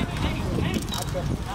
Hey, hey, hey.